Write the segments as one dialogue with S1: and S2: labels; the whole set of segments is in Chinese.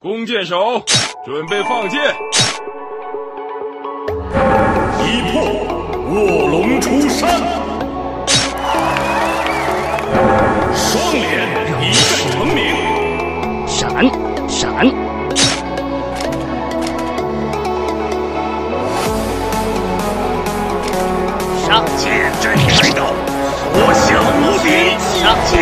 S1: 弓箭手，准备放箭。
S2: 一破，卧龙出山。双连，一战成名。
S3: 闪，闪。上！
S2: 剑阵开刀，所向无敌。
S3: 上！
S2: 剑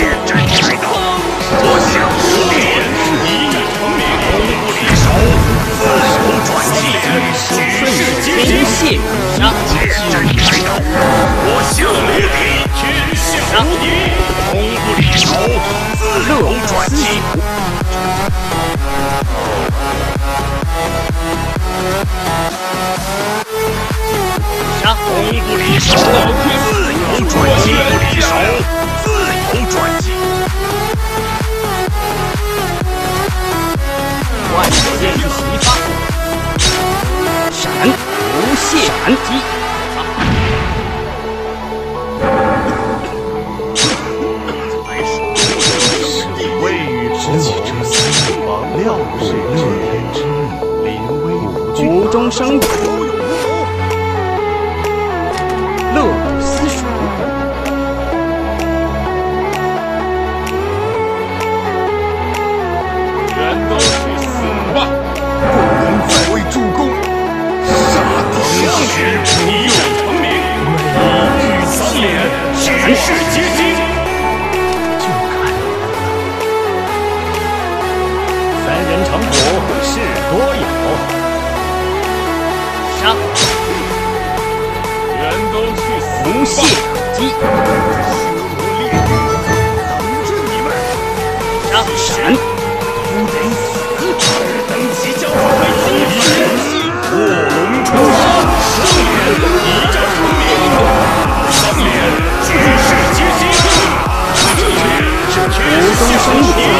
S3: 杀！
S2: 功不离手，自有传奇。不离手，自有传奇。
S3: 万箭齐发，闪！不懈反击。
S4: 未雨之起之思，料是乐天之意，临危不惧。
S3: 无中生有
S2: 相识，一战成名，一遇三连，举世皆惊。
S4: 就看三人成虎，事多有。
S3: 杀！
S1: 全都去死
S3: 不懈
S1: 吧！
S3: 反击。
S2: 等着你们！
S3: 杀！闪！终身一